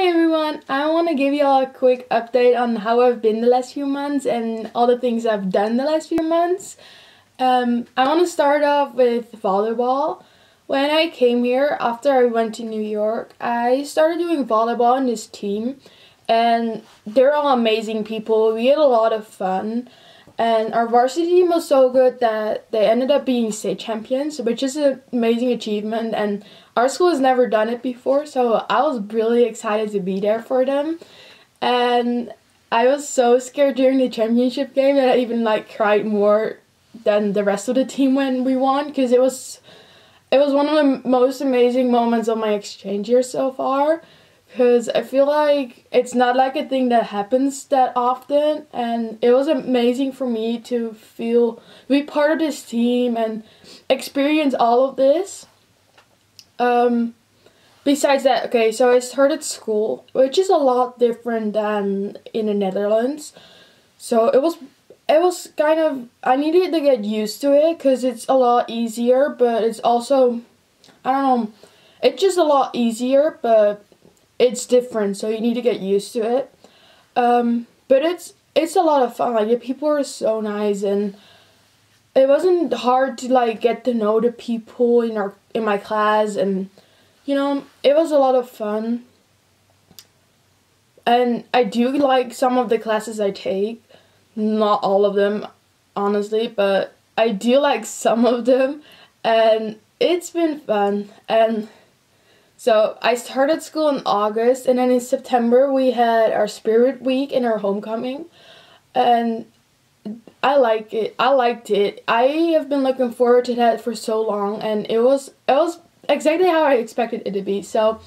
Hi everyone, I want to give you all a quick update on how I've been the last few months and all the things I've done the last few months. Um, I want to start off with volleyball. When I came here after I went to New York, I started doing volleyball in this team and they're all amazing people. We had a lot of fun and our varsity team was so good that they ended up being state champions, which is an amazing achievement and our school has never done it before, so I was really excited to be there for them. And I was so scared during the championship game that I even like cried more than the rest of the team when we won because it was it was one of the most amazing moments of my exchange year so far because I feel like it's not like a thing that happens that often and it was amazing for me to feel be part of this team and experience all of this um, besides that, okay, so I started school, which is a lot different than in the Netherlands. So it was it was kind of I needed to get used to it because it's a lot easier, but it's also I don't know, it's just a lot easier, but it's different, so you need to get used to it. Um, but it's it's a lot of fun. Like the people are so nice and it wasn't hard to like get to know the people in our in my class and you know it was a lot of fun and I do like some of the classes I take not all of them honestly but I do like some of them and it's been fun and so I started school in August and then in September we had our spirit week and our homecoming and I like it. I liked it. I have been looking forward to that for so long, and it was it was exactly how I expected it to be. So,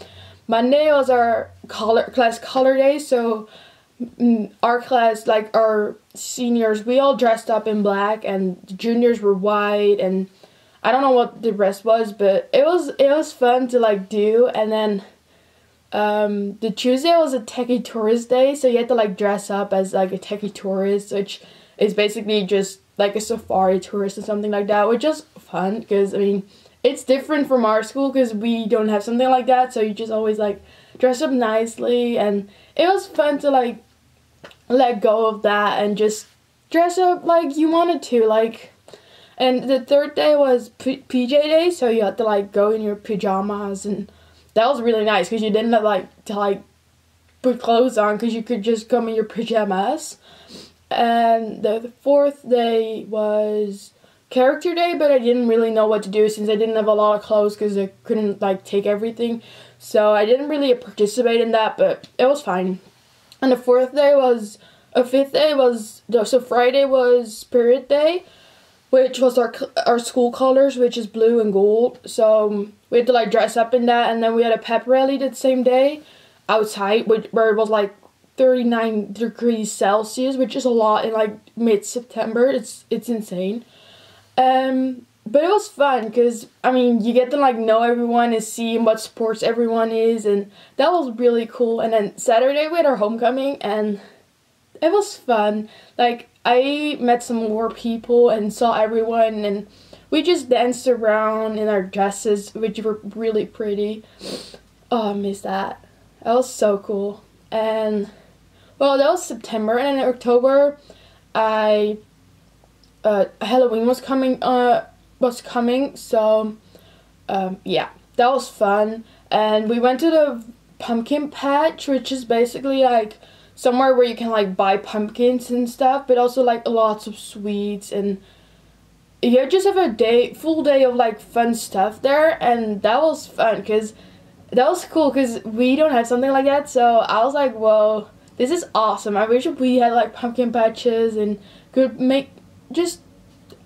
Monday was our color class color day. So, mm, our class, like our seniors, we all dressed up in black, and juniors were white, and I don't know what the rest was, but it was it was fun to like do. And then, um, the Tuesday was a techie tourist day, so you had to like dress up as like a techie tourist, which is basically just like a safari tourist or something like that, which is fun because I mean it's different from our school because we don't have something like that. So you just always like dress up nicely, and it was fun to like let go of that and just dress up like you wanted to like. And the third day was P- PJ day, so you had to like go in your pajamas, and that was really nice because you didn't have like to like put clothes on because you could just come in your pajamas. And the fourth day was character day, but I didn't really know what to do since I didn't have a lot of clothes because I couldn't like take everything. So I didn't really participate in that, but it was fine. And the fourth day was a fifth day was so Friday was Spirit Day, which was our our school colors, which is blue and gold. So we had to like dress up in that, and then we had a pep rally that same day outside, which where it was like 39 degrees Celsius, which is a lot in like mid September. It's it's insane. Um, but it was fun because I mean you get to like know everyone and see what sports everyone is, and that was really cool. And then Saturday we had our homecoming, and it was fun. Like I met some more people and saw everyone, and we just danced around in our dresses, which were really pretty. Oh, I miss that. That was so cool. And well, that was September, and in October, I uh, Halloween was coming. Uh, was coming, so um, yeah, that was fun. And we went to the pumpkin patch, which is basically like somewhere where you can like buy pumpkins and stuff, but also like lots of sweets and you just have a day full day of like fun stuff there and that was fun because that was cool because we don't have something like that so i was like whoa this is awesome. I wish we had like pumpkin patches and could make just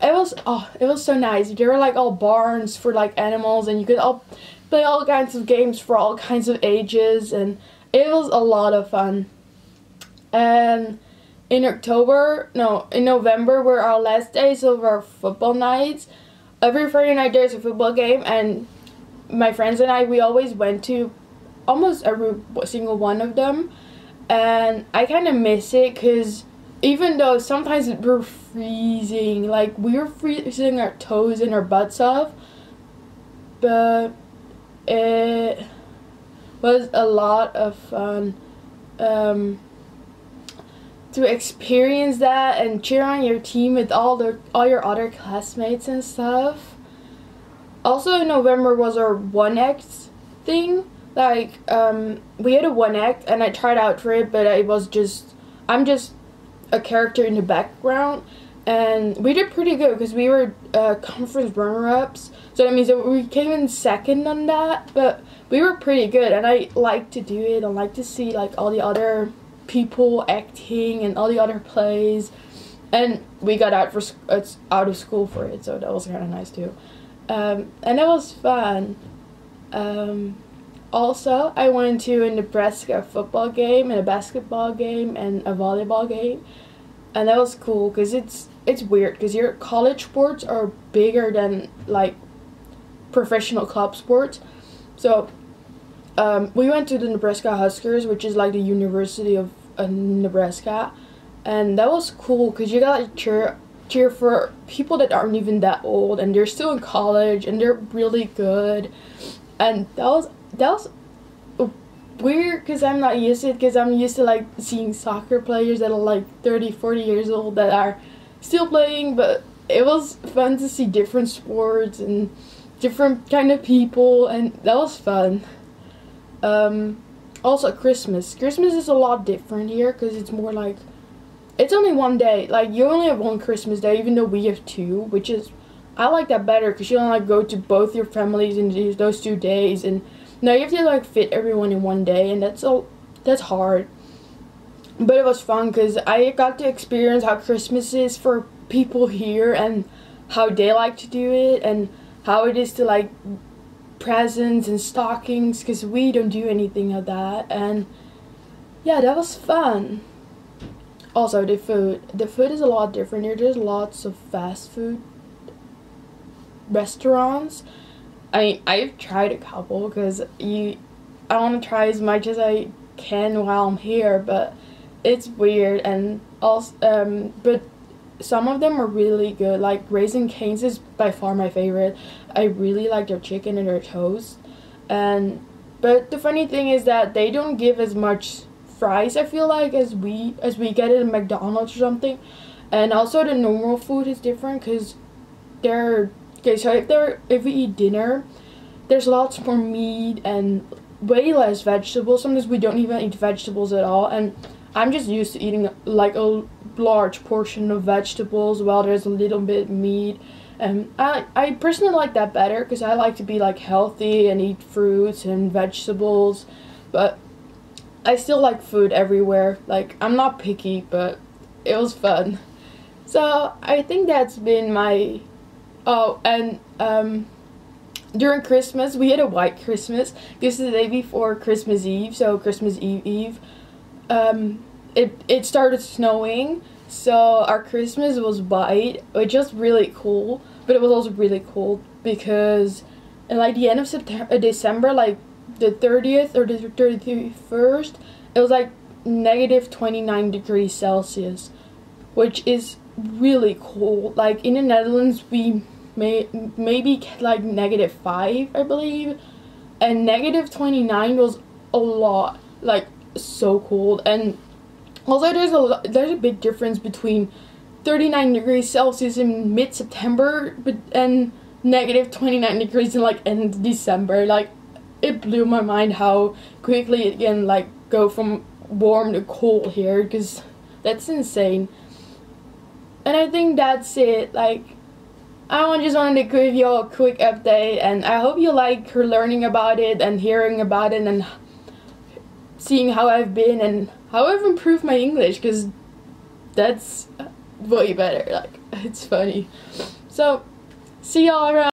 it was oh it was so nice. There were like all barns for like animals and you could all play all kinds of games for all kinds of ages and it was a lot of fun. And in October, no, in November were our last days of our football nights. Every Friday night there's a football game and my friends and I we always went to almost every single one of them and I kind of miss it because even though sometimes we're freezing, like we were freezing our toes and our butts off, but it was a lot of fun. Um, to experience that and cheer on your team with all the all your other classmates and stuff. Also in November was our one act thing. Like um, we had a one act and I tried out for it, but it was just I'm just a character in the background, and we did pretty good because we were uh, conference runner ups. So that means that we came in second on that, but we were pretty good, and I like to do it. I like to see like all the other people acting and all the other plays, and we got out for out of school for it, so that was kind of nice too, um, and it was fun. Um, also, I went to a Nebraska football game and a basketball game and a volleyball game, and that was cool because it's it's weird because your college sports are bigger than like professional club sports. So um, we went to the Nebraska Huskers, which is like the University of uh, Nebraska, and that was cool because you got to cheer cheer for people that aren't even that old and they're still in college and they're really good, and that was that was weird because I'm not used to it because I'm used to like seeing soccer players that are like 30, 40 years old that are still playing, but it was fun to see different sports and different kind of people and that was fun. Um, also Christmas. Christmas is a lot different here because it's more like it's only one day. Like you only have one Christmas day, even though we have two, which is I like that better because you don't like go to both your families in those two days and now you have to like fit everyone in one day, and that's all that's hard. But it was fun because I got to experience how Christmas is for people here and how they like to do it and how it is to like presents and stockings because we don't do anything of that and yeah that was fun. Also the food the food is a lot different here. There's lots of fast food restaurants. I mean, I've tried a couple because you, I want to try as much as I can while I'm here, but it's weird and also, um, but some of them are really good. Like Raising Cane's is by far my favorite. I really like their chicken and their toast, and but the funny thing is that they don't give as much fries. I feel like as we as we get it at McDonald's or something, and also the normal food is different because they're Okay, so if they're if we eat dinner, there's lots more meat and way less vegetables. Sometimes we don't even eat vegetables at all, and I'm just used to eating like a large portion of vegetables while there's a little bit meat. And I I personally like that better because I like to be like healthy and eat fruits and vegetables, but I still like food everywhere. Like I'm not picky, but it was fun. So I think that's been my Oh, and um, during Christmas, we had a white Christmas. This is the day before Christmas Eve, so Christmas Eve Eve. Um, it it started snowing, so our Christmas was white, which was really cool. But it was also really cold because, in like the end of September, uh, December, like the thirtieth or the thirty first, it was like negative twenty nine degrees Celsius, which is really cold. Like in the Netherlands, we may maybe like negative 5 I believe and negative 29 was a lot like so cold and also there's a there's a big difference between 39 degrees Celsius in mid-September but and negative 29 degrees in like end December. Like it blew my mind how quickly it can like go from warm to cold here because that's insane. And I think that's it. Like I just wanted to give you a quick update and I hope you like learning about it and hearing about it and seeing how I've been and how I've improved my English because that's way better like it's funny. So see y'all around